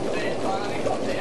Sí, sí, sí.